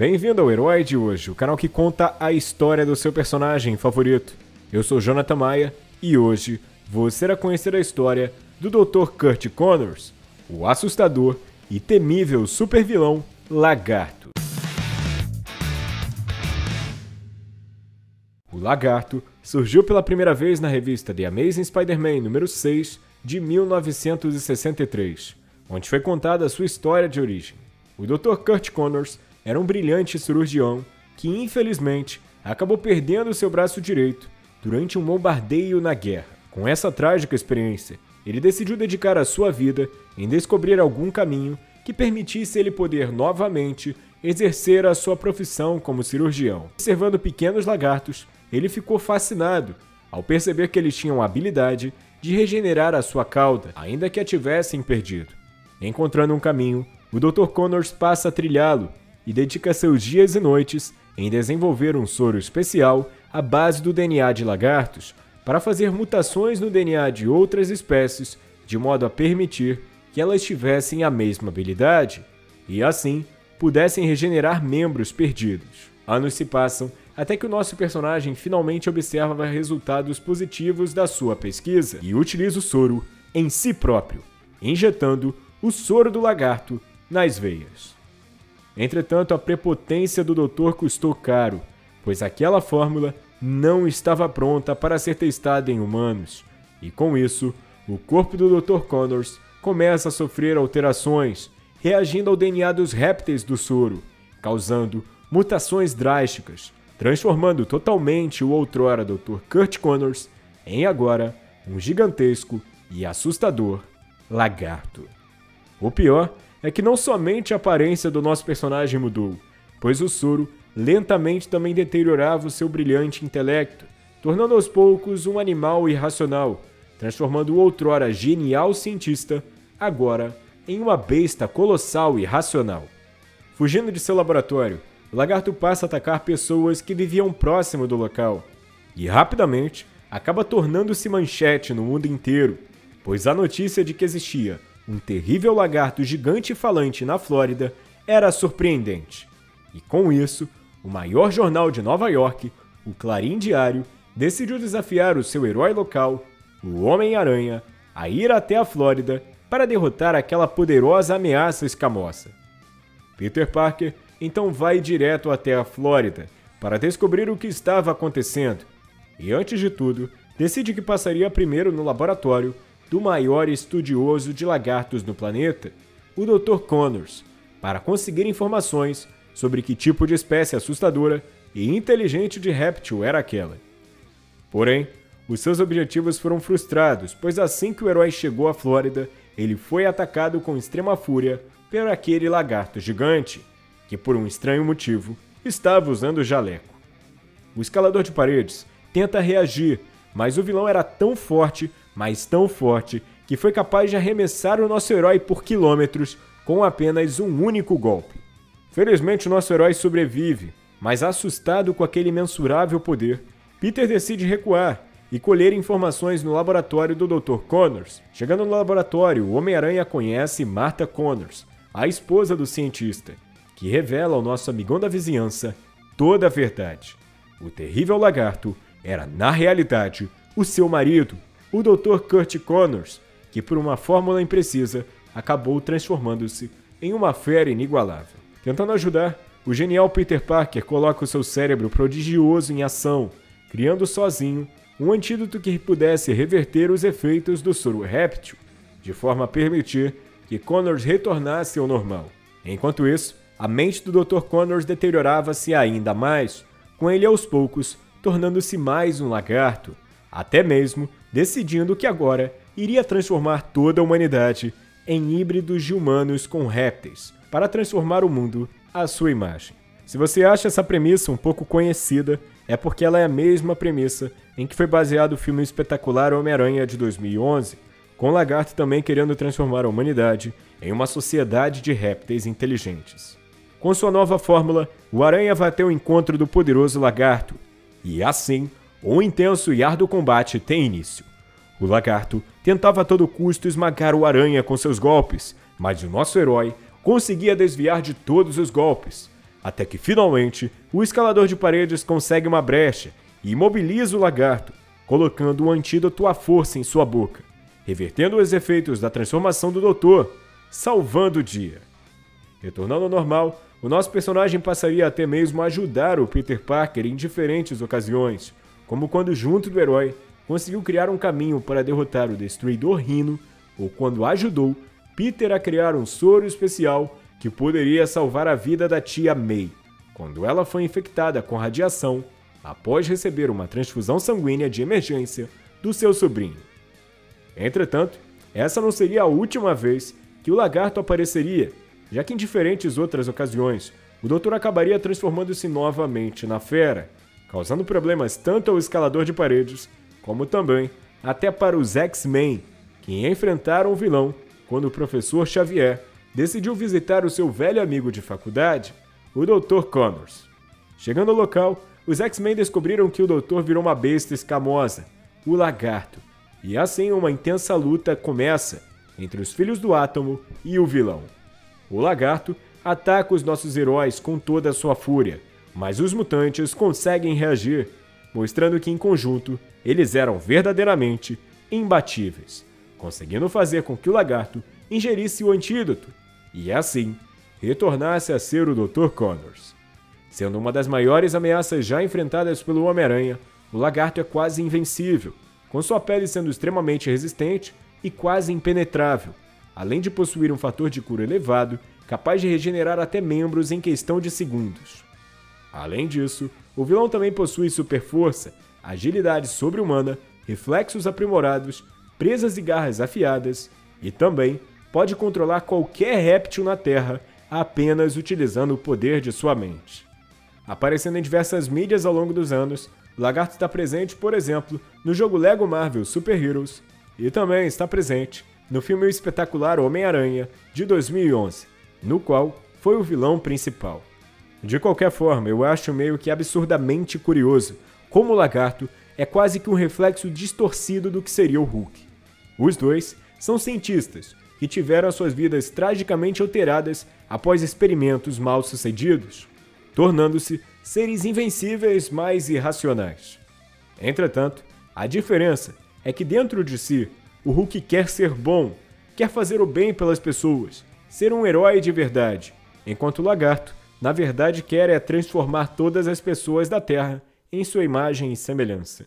Bem-vindo ao Herói de hoje, o canal que conta a história do seu personagem favorito. Eu sou Jonathan Maia e hoje você irá conhecer a história do Dr. Kurt Connors, o assustador e temível supervilão Lagarto. O Lagarto surgiu pela primeira vez na revista The Amazing Spider-Man número 6 de 1963, onde foi contada a sua história de origem. O Dr. Kurt Connors era um brilhante cirurgião que, infelizmente, acabou perdendo seu braço direito durante um bombardeio na guerra. Com essa trágica experiência, ele decidiu dedicar a sua vida em descobrir algum caminho que permitisse ele poder novamente exercer a sua profissão como cirurgião. Observando pequenos lagartos, ele ficou fascinado ao perceber que eles tinham a habilidade de regenerar a sua cauda, ainda que a tivessem perdido. Encontrando um caminho, o Dr. Connors passa a trilhá-lo e dedica seus dias e noites em desenvolver um soro especial à base do DNA de lagartos para fazer mutações no DNA de outras espécies de modo a permitir que elas tivessem a mesma habilidade e assim pudessem regenerar membros perdidos. Anos se passam até que o nosso personagem finalmente observa resultados positivos da sua pesquisa e utiliza o soro em si próprio, injetando o soro do lagarto nas veias. Entretanto, a prepotência do doutor custou caro, pois aquela fórmula não estava pronta para ser testada em humanos, e com isso, o corpo do Dr. Connors começa a sofrer alterações, reagindo ao DNA dos répteis do soro, causando mutações drásticas, transformando totalmente o outrora Dr. Kurt Connors em agora um gigantesco e assustador lagarto. O pior é que não somente a aparência do nosso personagem mudou, pois o soro lentamente também deteriorava o seu brilhante intelecto, tornando aos poucos um animal irracional, transformando o outrora genial cientista agora em uma besta colossal e racional. Fugindo de seu laboratório, o lagarto passa a atacar pessoas que viviam próximo do local e rapidamente acaba tornando-se manchete no mundo inteiro, pois a notícia de que existia um terrível lagarto gigante falante na Flórida era surpreendente. E com isso, o maior jornal de Nova York, o Clarim Diário, decidiu desafiar o seu herói local, o Homem-Aranha, a ir até a Flórida para derrotar aquela poderosa ameaça escamosa. Peter Parker então vai direto até a Flórida para descobrir o que estava acontecendo e, antes de tudo, decide que passaria primeiro no laboratório do maior estudioso de lagartos no planeta, o Dr. Connors, para conseguir informações sobre que tipo de espécie assustadora e inteligente de réptil era aquela. Porém, os seus objetivos foram frustrados, pois assim que o herói chegou à Flórida, ele foi atacado com extrema fúria por aquele lagarto gigante, que por um estranho motivo estava usando jaleco. O escalador de paredes tenta reagir, mas o vilão era tão forte mas tão forte que foi capaz de arremessar o nosso herói por quilômetros com apenas um único golpe. Felizmente, o nosso herói sobrevive, mas assustado com aquele imensurável poder, Peter decide recuar e colher informações no laboratório do Dr. Connors. Chegando no laboratório, o Homem-Aranha conhece Martha Connors, a esposa do cientista, que revela ao nosso amigão da vizinhança toda a verdade. O terrível lagarto era, na realidade, o seu marido, o Dr. Kurt Connors, que por uma fórmula imprecisa acabou transformando-se em uma fera inigualável. Tentando ajudar, o genial Peter Parker coloca o seu cérebro prodigioso em ação, criando sozinho um antídoto que pudesse reverter os efeitos do soro réptil, de forma a permitir que Connors retornasse ao normal. Enquanto isso, a mente do Dr. Connors deteriorava-se ainda mais, com ele aos poucos tornando-se mais um lagarto, até mesmo decidindo que agora iria transformar toda a humanidade em híbridos de humanos com répteis, para transformar o mundo à sua imagem. Se você acha essa premissa um pouco conhecida, é porque ela é a mesma premissa em que foi baseado o filme espetacular Homem-Aranha de 2011, com Lagarto também querendo transformar a humanidade em uma sociedade de répteis inteligentes. Com sua nova fórmula, o Aranha vai até o encontro do poderoso Lagarto, e assim um intenso e árduo combate tem início. O lagarto tentava a todo custo esmagar o aranha com seus golpes, mas o nosso herói conseguia desviar de todos os golpes, até que finalmente o escalador de paredes consegue uma brecha e imobiliza o lagarto, colocando o antídoto à força em sua boca, revertendo os efeitos da transformação do doutor, salvando o dia. Retornando ao normal, o nosso personagem passaria até mesmo a ajudar o Peter Parker em diferentes ocasiões, como quando, junto do herói, conseguiu criar um caminho para derrotar o Destruidor Rino, ou quando ajudou Peter a criar um soro especial que poderia salvar a vida da tia May, quando ela foi infectada com radiação após receber uma transfusão sanguínea de emergência do seu sobrinho. Entretanto, essa não seria a última vez que o lagarto apareceria, já que em diferentes outras ocasiões o doutor acabaria transformando-se novamente na fera, causando problemas tanto ao escalador de paredes, como também até para os X-Men, que enfrentaram o vilão quando o professor Xavier decidiu visitar o seu velho amigo de faculdade, o Dr. Connors. Chegando ao local, os X-Men descobriram que o doutor virou uma besta escamosa, o lagarto, e assim uma intensa luta começa entre os filhos do átomo e o vilão. O lagarto ataca os nossos heróis com toda a sua fúria, mas os mutantes conseguem reagir, mostrando que em conjunto eles eram verdadeiramente imbatíveis, conseguindo fazer com que o lagarto ingerisse o antídoto e assim retornasse a ser o Dr. Connors. Sendo uma das maiores ameaças já enfrentadas pelo Homem-Aranha, o lagarto é quase invencível, com sua pele sendo extremamente resistente e quase impenetrável, além de possuir um fator de cura elevado, capaz de regenerar até membros em questão de segundos. Além disso, o vilão também possui super força, agilidade sobre-humana, reflexos aprimorados, presas e garras afiadas e também pode controlar qualquer réptil na Terra apenas utilizando o poder de sua mente. Aparecendo em diversas mídias ao longo dos anos, o Lagarto está presente, por exemplo, no jogo Lego Marvel Super Heroes e também está presente no filme espetacular Homem-Aranha de 2011, no qual foi o vilão principal. De qualquer forma, eu acho meio que absurdamente curioso como o Lagarto é quase que um reflexo distorcido do que seria o Hulk. Os dois são cientistas que tiveram suas vidas tragicamente alteradas após experimentos mal sucedidos, tornando-se seres invencíveis mais irracionais. Entretanto, a diferença é que dentro de si, o Hulk quer ser bom, quer fazer o bem pelas pessoas, ser um herói de verdade, enquanto o Lagarto, na verdade, quer é transformar todas as pessoas da Terra em sua imagem e semelhança.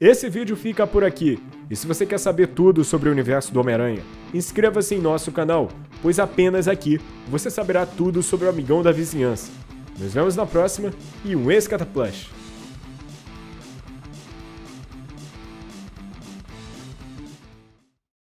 Esse vídeo fica por aqui, e se você quer saber tudo sobre o universo do Homem-Aranha, inscreva-se em nosso canal, pois apenas aqui você saberá tudo sobre o amigão da vizinhança. Nos vemos na próxima e um ex-cataplush!